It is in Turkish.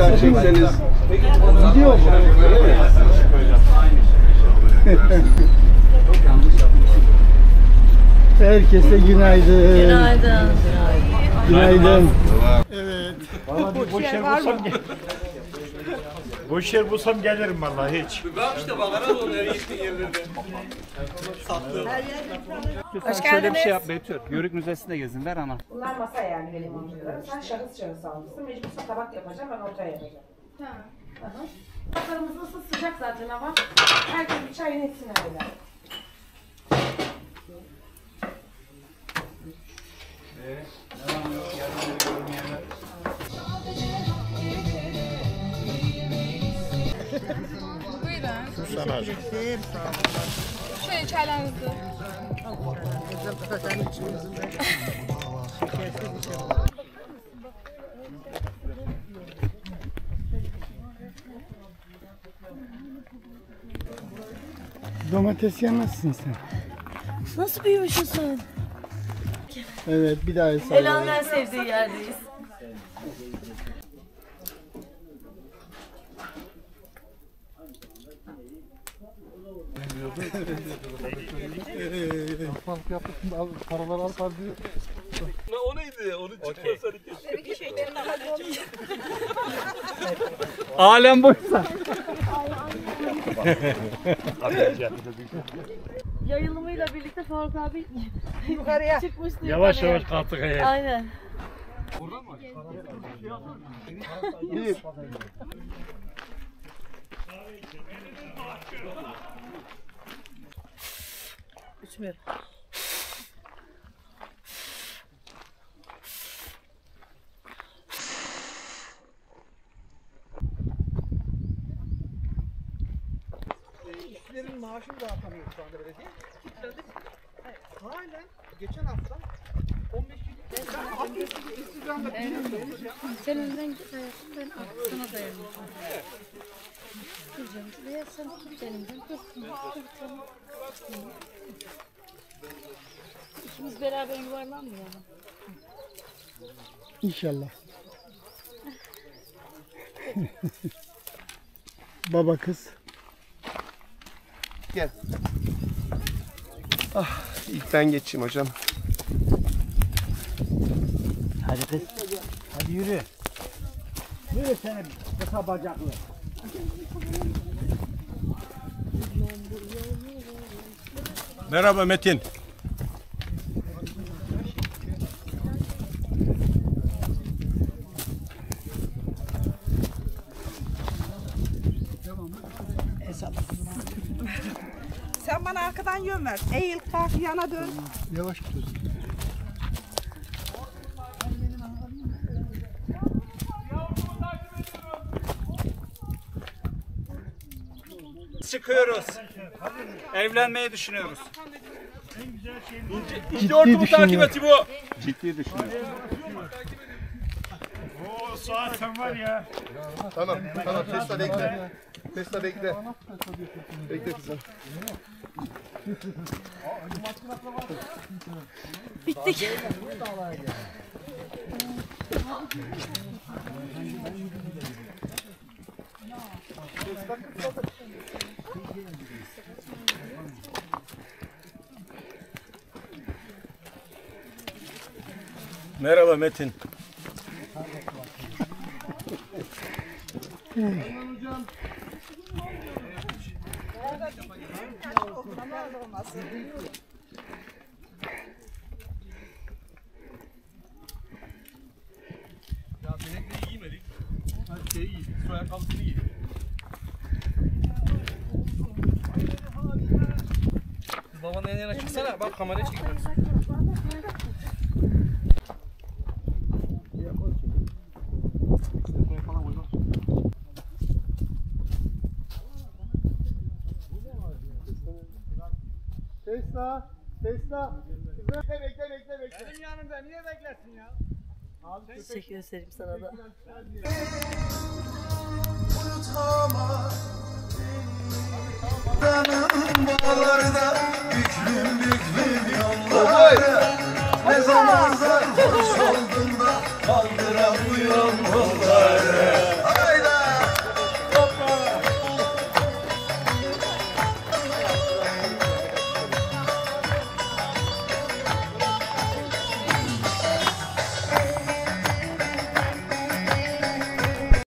Üstten çekseniz gidiyor mu? Herkese günaydın. Günaydın. Günaydın. Evet. Bana bir boş yer bulsam Boş yer bulsam gelirim vallahi hiç. Hoş Şöyle bir şey geldiniz. yap Betül. Yörük Müzesi'nde gezin ver ama. Bunlar masa yani benim amcalarım. Sen şahıs şahıs almışsın. Mecbursa tabak yapacağım ben ortaya yapacağım. Tamam. Tabaklarımız ısı sıcak zaten ama herkes bir çayını içsin öyle. Şöyle çaylarınızı. Domates yemezsin sen. Nasıl büyümüşsün sen? Evet bir daha hesap. Ela'nın en sevdiği yerdeyiz. Paralar al al diyor. Alem boysa. Yayılımıyla birlikte Faruk abi yukarıya çıkmıştı. Yavaş yukarıya. yavaş kalktık ayağa. Aynen. Bir. Üçmüyor. İşçilerin maaşını dağıtamıyor şu anda belediye. Kilitledik. Halen geçen hafta 15 gün. Sen önden git hayatım ben sana dayanıyorum. Duracağım şuraya sen tut elimden dursun. Dur tamam. İkimiz beraber yuvarlanmayalım. İnşallah. Baba kız. İlk ben geçeyim hocam. Hadi kız. Hadi yürü. Yürü sen kısa bacaklı. Merhaba Metin. Sen bana arkadan yön ver. Eğil kalk yana dön. Yavaş gidiyorsun. Çıkıyoruz. Evlenmeyi düşünüyoruz. Ciddi düşünüyor. bu. Ciddi düşünüyoruz. Oo Suat sen var ya. Tamam tamam Tesla bekle. Tesla bekle. Bekle kızım. Bittik. Merhaba Metin. Ya benekleri giymedik. Hadi şeyi giydik. Su ayakkabısını giydik. Kız babanın yan yana çıksana. Bak kameraya çekiyoruz. Tesla. Tesla. Bekle bekle bekle bekle. Benim yanımda niye beklersin ya? Çiçek göstereyim sana da.